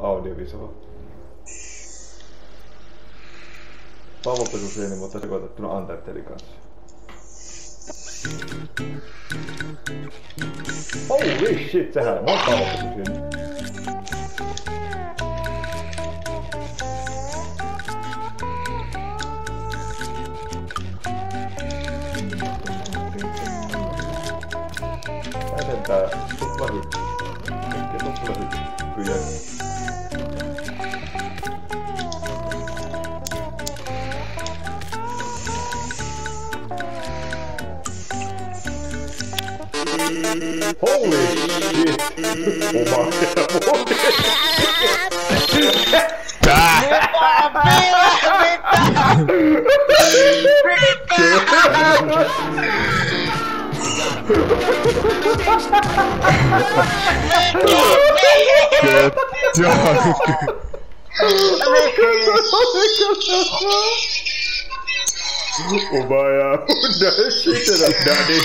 audiovisual. Pavopesusieni, mutta sekoitettuna Undertalein kanssa. Holy shit, sehän on pavopesusieni. Mä sentään tuplahyppy. Kaikkea tuplahyppyjä. Holy shit! Oma Get dog. O Baia Dashi Daddy.